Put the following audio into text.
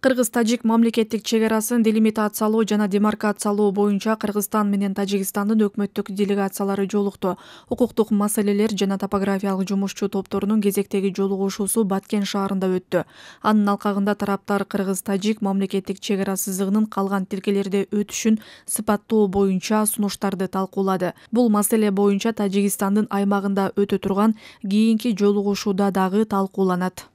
кыргыз тажик мамлекеттик чек арасын делимитациялоо жана демаркациялоо боюнча кыргызстан менен тажикстандын өкмөттүк делегациялары жолукту. Укуктук маселелер жана топографиялык жумушчу топторунун кезектеги жолугушуусу баткен шаарында өттү. Анын алкагында тараптар кыргыз тажик мамлекеттик чек ара сызыгынын калган тилкелерде өтүшүн сыпаттоо боюнча сунуштарды талкуулады. Бул маселе боюнча тажикстандын аймагында өтө турган кийинки жолугушууда дагы талкууланат.